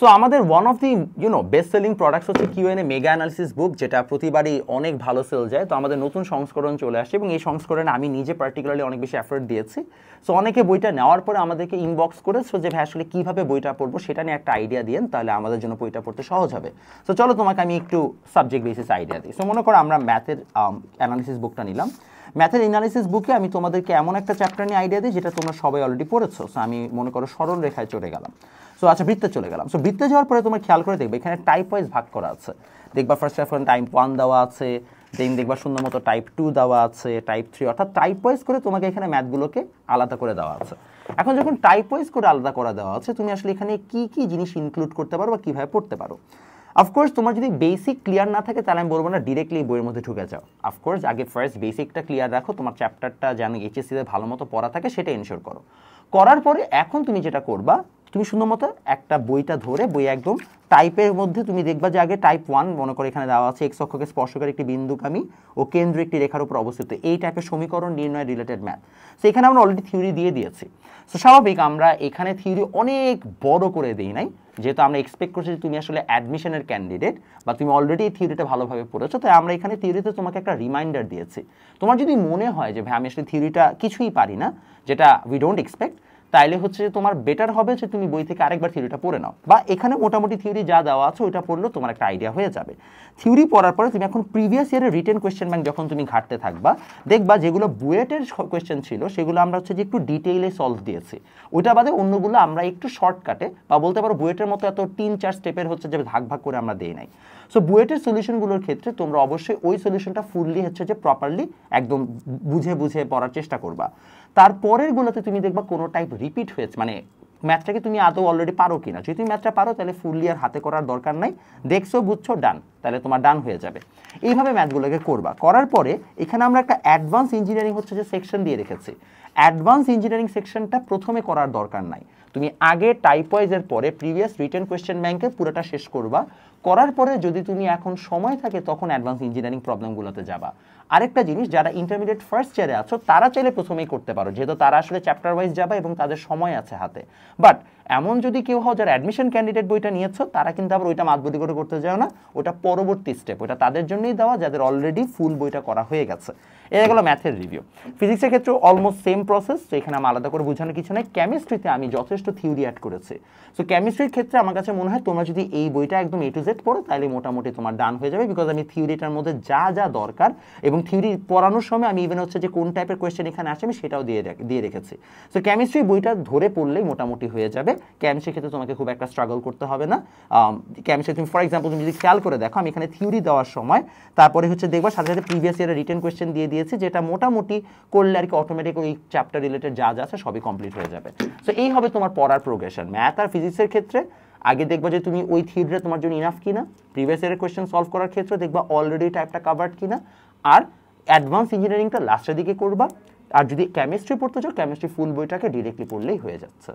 So আমাদের one of the YONO best selling products হচ্ছে Q N A mega analysis book যেটা প্রতিবারই অনেক ভালো সেল যায়। তো আমাদের নতুন সংস্করণ চলে আসছে এবং এই সংস্করণে আমি নিজে পার্টিকুলারলি অনেক বেশি এফোর্ট দিয়েছি। সো অনেকে বইটা নেওয়ার পরে আমাদেরকে ইনবক্স করে সো যে, ভাই, আসলে কীভাবে বইটা পড়ব? সেটা নিয়ে একটা আইডিয়া দিন তাহলে আমাদের জন্য বইটা পড়তে সহজ হবে। সো চলো তোমাকে আমি একটু সাবজেক্ট বেসিস আইডিয়া দিই। সো মনে করো আমরা ম্যাথের অ্যানালিসিস বুকটা নিলাম। ম্যাথের অ্যানালিসিস বুকে আমি তোমাদেরকে এমন একটা চ্যাপ্টার নিয়ে আইডিয়া দিই, যেটা তোমরা সবাই অলরেডি পড়েছো। সো আমি মনে করো সরল রেখায় চলে গেলাম। সো আচ্ছা বৃত্তে চলে গেলাম। সো বৃত্তে যাওয়ার পরে তোমার খেয়াল করে দেখবে, এখানে টাইপ ওয়াইজ ভাগ করা আছে। দেখবা first of all type one দেওয়া আছে দেন দেখবা সুন্দর মতো টাইপ টু দেওয়া আছে টাইপ থ্রি অর্থাৎ টাইপ ওয়াইজ করে তোমাকে এখানে ম্যাথগুলোকে আলাদা করে দেওয়া আছে। এখন যখন টাইপ ওয়াইজ করে আলাদা করা দেওয়া আছে, তুমি আসলে এখানে কি কি জিনিস ইনক্লুড করতে পারো বা কীভাবে পড়তে পারো? অফকোর্স তোমার যদি বেসিক ক্লিয়ার না থাকে, তাহলে আমি বলব না ডিরেক্টলি বইয়ের মধ্যে ঢুকে যাও। অফকোর্স আগে ফার্স্ট বেসিকটা ক্লিয়ার রাখো, তোমার চ্যাপ্টারটা যেন এইচএসসিতে ভালো মতো পড়া থাকে, সেটা এনশোর করো। করার পরে এখন তুমি যেটা করবা তুমি সুন্দর মতো, একটা বইটা ধরে, বই একদম টাইপের মধ্যে তুমি দেখবা যে আগে টাইপ ওয়ান মনে করে এখানে দেওয়া আছে এক্স অক্ষকে স্পর্শকারী একটি বিন্দুকামী ও কেন্দ্র একটি রেখার উপর অবস্থিত। এই টাইপের সমীকরণ নির্ণয় রিলেটেড ম্যাথ সো এখানে আমরা অলরেডি থিওরি দিয়ে দিয়েছি। সো স্বাভাবিক আমরা এখানে থিওরি অনেক বড় করে দিই নাই, যেহেতু আমরা এক্সপেক্ট করছি যে তুমি আসলে অ্যাডমিশনের ক্যান্ডিডেট বা তুমি অলরেডি এই থিওরিটা ভালোভাবে পড়েছো, তাই আমরা এখানে থিওরিতে তোমাকে একটা রিমাইন্ডার দিয়েছি। তোমার যদি মনে হয় যে, ভাই, আমি আসলে থিওরিটা কিছুই পারি না, যেটা উই ডোন্ট এক্সপেক্ট তাইলে হচ্ছে যে তোমার বেটার হবে যে তুমি বই থেকে আরেকবার থিওরিটা পড়ে নাও। বা এখানে মোটামুটি থিওরি যা দেওয়া আছে ওইটা পড়লেও তোমার একটা আইডিয়া হয়ে যাবে। থিওরি পড়ার পরে তুমি এখন প্রিভিয়াস ইয়ারের রিটেন কোয়েশ্চেন ব্যাংক যখন তুমি ঘাটতে থাকবা, দেখবা যেগুলো বুয়েটের কোয়েশ্চেন ছিল, সেগুলো আমরা হচ্ছে যে একটু ডিটেইলে সলভ দিয়েছি। ওইটা বাদে অন্যগুলো আমরা একটু শর্টকাটে বা বলতে পারো বুয়েটের মতো এত তিন চার স্টেপের হচ্ছে যে ভাগ ভাগ করে আমরা দিই নাই। সো বুয়েটের সলিউশনগুলোর ক্ষেত্রে তোমরা অবশ্যই ওই সলিউশনটা ফুললি হচ্ছে যে প্রপারলি একদম বুঝে বুঝে পড়ার চেষ্টা করবা। তারপরের গুলোতে তুমি দেখবা কোনো টাইপ রিপিট হয়েছে। মানে ম্যাথটাকে তুমি আদৌ অলরেডি পারো কিনা? যদি তুমি ম্যাথটা পারো, তাহলে ফুললি আর হাতে করার দরকার নাই। দেখছ, বুঝছ ডান তাহলে তোমার ডান হয়ে যাবে। এইভাবে ম্যাথগুলোকে করবা। করার পরে এখানে আমরা একটা অ্যাডভান্স ইঞ্জিনিয়ারিং হচ্ছে যে সেকশন দিয়ে রেখেছি। অ্যাডভান্স ইঞ্জিনিয়ারিং সেকশনটা প্রথমে করার দরকার নাই। তুমি আগে টাইপ ওয়াইজের পরে প্রিভিয়াস রিটেন কোয়েশ্চেন ব্যাংকে পুরোটা শেষ করবা। করার পরে যদি তুমি এখন সময় থাকে, তখন অ্যাডভান্স ইঞ্জিনিয়ারিং প্রবলেমগুলোতে যাবা। আরেকটা জিনিস, যারা ইন্টারমিডিয়েট ফার্স্ট ইয়ারে আছো, তারা চাইলে প্রথমেই করতে পারো, যেহেতু তারা আসলে চ্যাপ্টার ওয়াইজ যাবে এবং তাদের সময় আছে হাতে। বাট এমন যদি কেউ হও যারা অ্যাডমিশন ক্যান্ডিডেট বইটা নিয়েছো, তারা কিন্তু আবার ওইটা মাতবুদি করে করতে যাও না, ওটা পরবর্তী স্টেপ ওটা তাদের জন্যই দেওয়া, যাদের অলরেডি ফুল বইটা করা হয়ে গেছে। এটা গেলো ম্যাথের রিভিউ ফিজিক্সের ক্ষেত্রেও অলমোস্ট সেম প্রসেস তো এখানে আমি আলাদা করে বোঝানোর কিছু নেই। কেমিস্ট্রিতে আমি যথেষ্ট থিওরি অ্যাড করেছি। সো কেমিস্ট্রির ক্ষেত্রে আমার কাছে মনে হয় তোমরা যদি এই বইটা একদম এ টু জেড পড়ো, তাহলে মোটামুটি তোমার ডান হয়ে যাবে বিকজ আমি থিওরিটার মধ্যে যা যা দরকার এবং থিওরি পড়ানোর সময় আমি ইভেন হচ্ছে যে কোন টাইপের কোয়েশ্চেন এখানে আসে আমি সেটাও দিয়ে দিয়ে রেখেছি। সো কেমিস্ট্রি বইটা ধরে পড়লেই মোটামুটি হয়ে যাবে। কেমিস্ট্রির ক্ষেত্রে তোমাকে খুব একটা স্ট্রাগল করতে হবে না। কেমিস্ট্রি তুমি ফর এক্সাম্পল তুমি যদি খেয়াল করে দেখো, আমি এখানে থিওরি দেওয়ার সময় তারপরে হচ্ছে দেখবা সাথে সাথে প্রিভিয়াস ইয়ারের রিটেন কোয়েশ্চেন দিয়ে দিয়েছি, যেটা মোটামুটি করলে আর কি অটোমেটিক ওই চ্যাপ্টার রিলেটেড যা যা আছে সবই কমপ্লিট হয়ে যাবে। সো এই হবে তোমার পড়ার প্রোগ্রেশন ম্যাথ আর ফিজিক্সের ক্ষেত্রে, আগে দেখবা যে তুমি ওই থিওরিটা তোমার জন্য ইনাফ কিনা প্রিভিয়াস ইয়ারের কোয়েশ্চেন সলভ করার ক্ষেত্রে দেখবা অলরেডি টাইপটা কাভার্ড কিনা, আর অ্যাডভান্স ইঞ্জিনিয়ারিংটা লাস্টের দিকে করবা, আর যদি কেমিস্ট্রি পড়তে চাও কেমিস্ট্রি ফুল বইটাকে ডিরেক্টলি পড়লেই হয়ে যাচ্ছে।